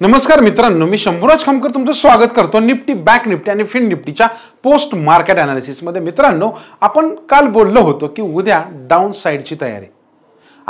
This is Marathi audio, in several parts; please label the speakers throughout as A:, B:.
A: नमस्कार मित्रांनो मी शंभूराज खामकर तुमचं स्वागत करतो निफ्टी बँक निफ्टी आणि फिन निफ्टीच्या पोस्ट मार्केट अनालिसिसमध्ये मित्रांनो आपण काल बोललो होतो की उद्या डाऊन साईडची तयारी.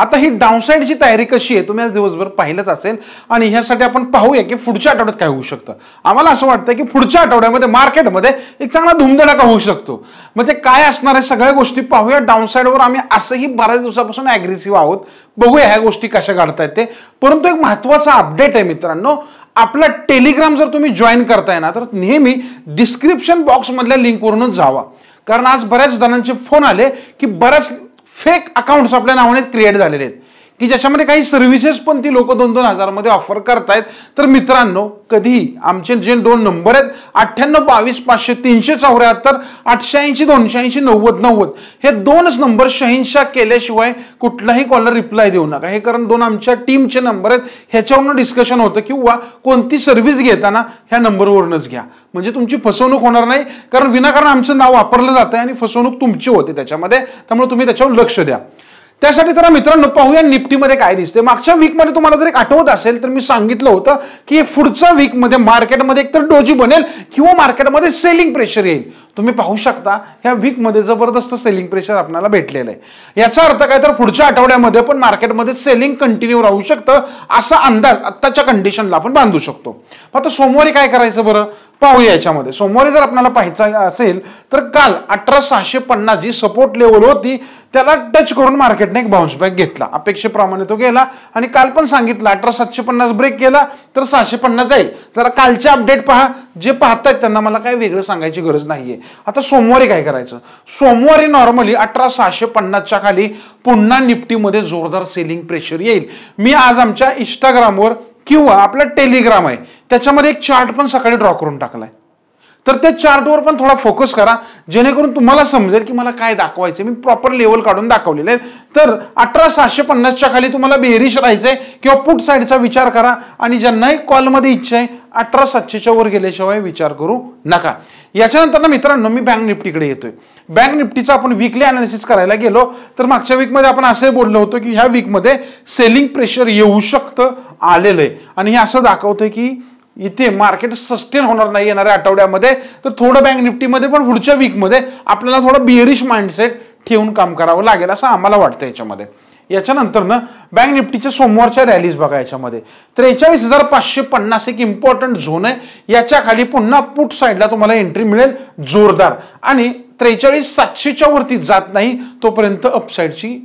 A: आता ही डाऊनसाईडची तयारी कशी आहे तुम्ही आज दिवसभर पाहिलंच असेल. आणि ह्यासाठी आपण पाहूया की पुढच्या आठवड्यात काय होऊ शकतं. आम्हाला असं वाटतं की पुढच्या आठवड्यामध्ये मार्केटमध्ये एक चांगला धुमधडाका होऊ शकतो. म्हणजे काय असणार आहे सगळ्या गोष्टी पाहूया. डाऊनसाईडवर आम्ही असंही बऱ्याच दिवसापासून ॲग्रेसिव्ह आहोत. बघूया ह्या गोष्टी कशा काढतायत ते. परंतु एक महत्त्वाचा अपडेट आहे मित्रांनो आपला टेलिग्राम जर तुम्ही जॉईन करताय ना तर नेहमी डिस्क्रिप्शन बॉक्समधल्या लिंकवरूनच जावा. कारण आज बऱ्याच जणांचे फोन आले की बऱ्याच फेक अकाउंट्स आपल्या नावाने क्रिएट झालेले आहेत. की ज्याच्यामध्ये काही सर्व्हिसेस पण ती लोक दोन दोन हजारमध्ये ऑफर करतायत. तर मित्रांनो कधीही आमचे जे दोन नंबर आहेत अठ्ठ्याण्णव बावीस पाचशे तीनशे चौऱ्याहत्तर आठशे ऐंशी दोनशे ऐंशी नव्वद नव्वद हे दोनच नंबर शहिंशा केल्याशिवाय कुठलाही कॉलर रिप्लाय देऊ नका. हे कारण दोन आमच्या टीमचे नंबर आहेत. ह्याच्यावरून डिस्कशन होतं किंवा कोणती सर्व्हिस घेताना ह्या नंबरवरूनच घ्या. म्हणजे तुमची फसवणूक होणार नाही कारण विनाकारण आमचं नाव वापरलं जातं आणि फसवणूक तुमची होते त्याच्यामध्ये. त्यामुळे तुम्ही त्याच्यावर लक्ष द्या. त्यासाठी तर मित्रांनो पाहूया निफ्टीमध्ये काय दिसते मागच्या वीकमध्ये तुम्हाला जर एक आठवत असेल तर मी सांगितलं होतं की पुढच्या वीकमध्ये मार्केटमध्ये एकतर डोजी बनेल किंवा मार्केटमध्ये सेलिंग प्रेशर येईल. तुम्ही पाहू शकता ह्या वीकमध्ये जबरदस्त सेलिंग प्रेशर आपल्याला भेटलेलं आहे. याचा अर्थ काय? तर पुढच्या आठवड्यामध्ये पण मार्केटमध्ये सेलिंग कंटिन्यू राहू शकतं असा अंदाज आत्ताच्या कंडिशनला आपण बांधू शकतो. आता सोमवारी काय करायचं बरं? पाहूया याच्यामध्ये. सोमवारी जर आपल्याला पाहायचं असेल तर काल अठरा सहाशे पन्नास जी सपोर्ट लेवल होती त्याला टच करून मार्केटने एक बाउन्स बॅक घेतला. अपेक्षेप्रमाणे तो गेला आणि काल पण सांगितलं अठरा सातशे पन्नास ब्रेक केला तर सहाशे पन्नास जाईल. जरा कालचे अपडेट पहा. जे पाहतायत त्यांना मला काही वेगळं सांगायची गरज नाहीये. आता सोमवारी काय करायचं? सोमवारी नॉर्मली अठरा सहाशे पन्नासच्या खाली पुन्हा निफ्टीमध्ये जोरदार सेलिंग प्रेशर येईल. मी आज आमच्या इंस्टाग्रामवर किंवा आपला टेलिग्राम आहे त्याच्यामध्ये एक चार्ट पण सकाळी ड्रॉ करून टाकलाय. तर त्या चार्टवर पण थोडा फोकस करा. जेणेकरून तुम्हाला समजेल की मला काय दाखवायचं मी प्रॉपर लेवल काढून दाखवलेले आहे. तर अठरा सहाशे पन्नासच्या खाली तुम्हाला बेरिश राहायचंय किंवा पुट साईडचा विचार करा. आणि ज्यांनाही कॉलमध्ये इच्छा आहे अठरा सातशेच्या वर गेल्याशिवाय विचार करू नका. याच्यानंतर ना मित्रांनो मी बँक निफ्टीकडे येतोय. बँक निफ्टीचा आपण वीकली अनालिसिस करायला गेलो. तर मागच्या वीकमध्ये आपण असं बोललो होतो की ह्या वीकमध्ये सेलिंग प्रेशर येऊ शकतं आलेलं आहे. आणि हे असं दाखवतंय की इथे मार्केट सस्टेन होणार नाही येणाऱ्या आठवड्यामध्ये तर थोडं बँक निफ्टीमध्ये पण पुढच्या वीकमध्ये आपल्याला थोडं बिअरिश माइंडसेट ठेवून काम करावं लागेल असं आम्हाला वाटतं याच्यामध्ये. याच्यानंतर ना बँक निफ्टीच्या सोमवारच्या रॅलीज बघा याच्यामध्ये. त्रेचाळीस हजार पाचशे पन्नास एक इम्पॉर्टंट झोन आहे. याच्या खाली पुन्हा पुट साईडला तुम्हाला एंट्री मिळेल जोरदार. आणि त्रेचाळीस सातशेच्या वरती जात नाही तोपर्यंत अपसाईडची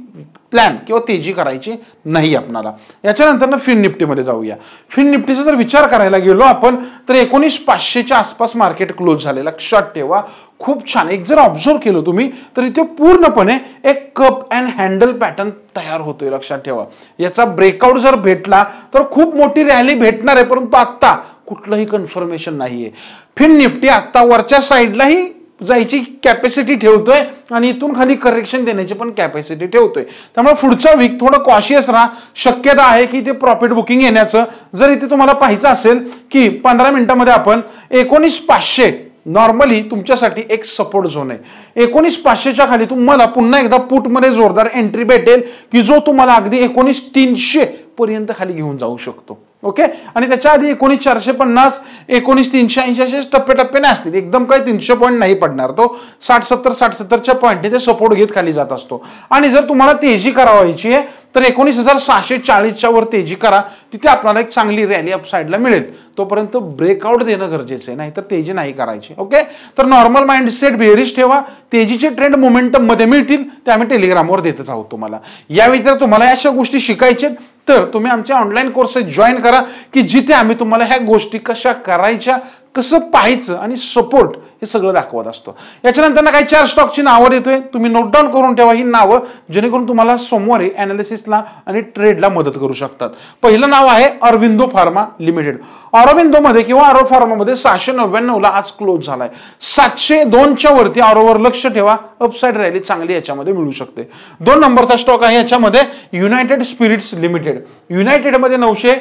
A: प्लॅन किंवा तेजी करायची नाही आपणाला. याच्यानंतर ना फिन निफ्टीमध्ये जाऊया. फिन निफ्टीचा जर विचार करायला गेलो आपण तर एकोणीस पाचशेच्या आसपास मार्केट क्लोज झाले. लक्षात ठेवा खूप छान. एक जर ऑब्झर्व केलं तुम्ही तर इथे पूर्णपणे एक कप अँड हँडल पॅटर्न तयार होतोय. लक्षात ठेवा. याचा ब्रेकआउट जर भेटला तर खूप मोठी रॅली भेटणार आहे परंतु आत्ता कुठलंही कन्फर्मेशन नाहीये. फिन निफ्टी आत्ता वरच्या साईडलाही जायची कॅपॅसिटी ठेवतोय आणि इथून खाली करेक्शन देण्याची पण कॅपॅसिटी ठेवतोय. त्यामुळे पुढचा वीक थोडं कॉशियस राहा. शक्यता आहे की ते प्रॉफिट बुकिंग येण्याचं. जर इथे तुम्हाला पाहायचं असेल की पंधरा मिनिटामध्ये आपण एकोणीस पाचशे नॉर्मली तुमच्यासाठी एक सपोर्ट झोन आहे. एकोणीस पाचशेच्या खाली तुम्हाला पुन्हा एकदा पुटमध्ये जोरदार एंट्री भेटेल की जो तुम्हाला अगदी एकोणीस तीनशे पर्यंत खाली घेऊन जाऊ शकतो. ओके? आणि त्याच्या आधी एकोणीस चारशे पन्नास एकोणीस तीनशे ऐंशी असे टप्प्याटप्प्याने असतील एकदम काही तीनशे पॉईंट नाही पडणार. तो साठ सत्तर साठ सत्तरच्या पॉईंटने ते सपोर्ट घेत खाली जात असतो. आणि जर तुम्हाला तेजी करावायची आहे तर एकोणीस हजार सहाशे चाळीसच्या वर तेजी करा तिथे आपल्याला एक चांगली रॅली अपसाईडला मिळेल. तोपर्यंत ब्रेकआउट देणं गरजेचं आहे नाहीतर तेजी नाही करायची ओके तर नॉर्मल माइंडसेट बेरिश ठेवा. तेजीचे ट्रेंड मोमेंटममध्ये मिळतील ते आम्ही टेलिग्रामवर देतच आहोत तुम्हाला. यावेळी जर तुम्हाला अशा गोष्टी शिकायच्या तर तुम्ही आमच्या ऑनलाईन कोर्सेस जॉईन करा की जिथे आम्ही तुम्हाला ह्या गोष्टी कशा करायच्या कसं पाहायचं आणि सपोर्ट हे सगळं दाखवत असतो. याच्यानंतर ना काही चार स्टॉकची नावं देतोय. तुम्ही नोट डाऊन करून ठेवा ही नावं जेणेकरून तुम्हाला सोमवारी अनालिसिसला आणि ट्रेडला मदत करू शकतात. पहिलं नाव आहे अरविंदो फार्मा लिमिटेड. ऑरोविंदोमध्ये किंवा आरो फार्मामध्ये सहाशे नव्याण्णवला आज क्लोज झालाय. सातशे दोनच्या वरती आरोवर लक्ष ठेवा. अपसाईड रॅली चांगली याच्यामध्ये मिळू शकते. दोन नंबरचा स्टॉक आहे याच्यामध्ये युनायटेड स्पिरिट्स लिमिटेड युनायटेडमध्ये नऊशे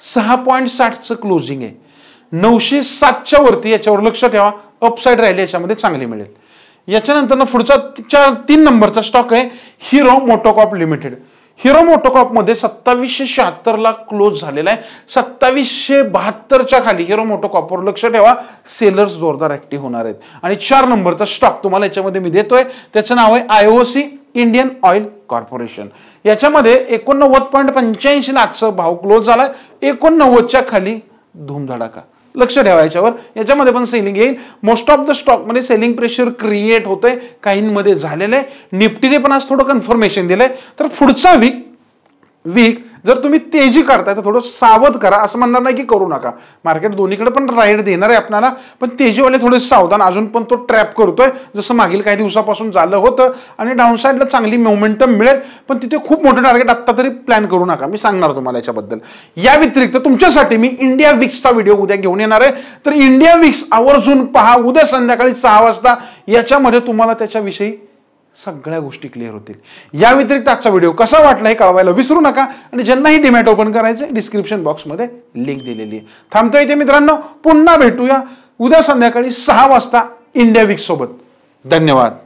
A: सहा पॉईंट साठचं क्लोजिंग आहे. नऊशे सातच्या वरती याच्यावर लक्ष ठेवा. अपसाईड राहिली याच्यामध्ये चांगली मिळेल. याच्यानंतर पुढचा चार तीन नंबरचा स्टॉक आहे हिरो मोटोकॉप लिमिटेड हिरो मोटोकॉपमध्ये सत्तावीसशे शहात्तरला क्लोज झालेला आहे. सत्तावीसशे बहात्तरच्या खाली हिरो मोटोकॉपवर लक्ष ठेवा. सेलर्स जोरदार ऍक्टिव्ह होणार आहेत. आणि चार नंबरचा स्टॉक तुम्हाला याच्यामध्ये मी देतोय. त्याचं नाव आहे आयओसी इंडियन ऑइल कॉर्पोरेशन याच्यामध्ये एकोणनव्वद पॉईंट पंच्याऐंशी लाखचा भाव क्लोज झालाय. एकोणनव्वदच्या खाली धूमधडाका. लक्ष ठेवा याच्यावर याच्यामध्ये पण सेलिंग येईल. मोस्ट ऑफ द स्टॉकमध्ये सेलिंग प्रेशर क्रिएट होतंय. काहींमध्ये झालेलं आहे. निफ्टीने पण आज थोडं कन्फर्मेशन दिलंय. तर पुढचा वीक वीक जर तुम्ही तेजी करताय तर थोडं सावध करा. असं म्हणणार नाही की करू नका. मार्केट दोन्हीकडे पण राईड देणार आहे आपल्याला पण तेजीवाले थोडे सावधान. अजून पण तो ट्रॅप करतोय. जसं मागील काही दिवसापासून झालं होतं आणि डाऊन साईडला चांगली मोमेंटम मिळेल पण तिथे खूप मोठं टार्गेट आत्ता तरी प्लॅन करू नका. मी सांगणार तुम्हाला याच्याबद्दल. या व्यतिरिक्त तुमच्यासाठी मी इंडिया विक्सचा व्हिडिओ उद्या घेऊन येणार आहे. तर इंडिया विक्स आवर्जून पहा. उद्या संध्याकाळी सहा वाजता याच्यामध्ये तुम्हाला त्याच्याविषयी सगळ्या गोष्टी क्लिअर होतील. या व्यतिरिक्त आजचा व्हिडिओ कसा वाटला हे कळवायला विसरू नका आणि ज्यांनाही डिमॅट ओपन करायचे डिस्क्रिप्शन बॉक्समध्ये लिंक दिलेली आहे. थांबतोय इथे मित्रांनो पुन्हा भेटूया. उद्या संध्याकाळी सहा वाजता इंडिया वीक सोबत. धन्यवाद.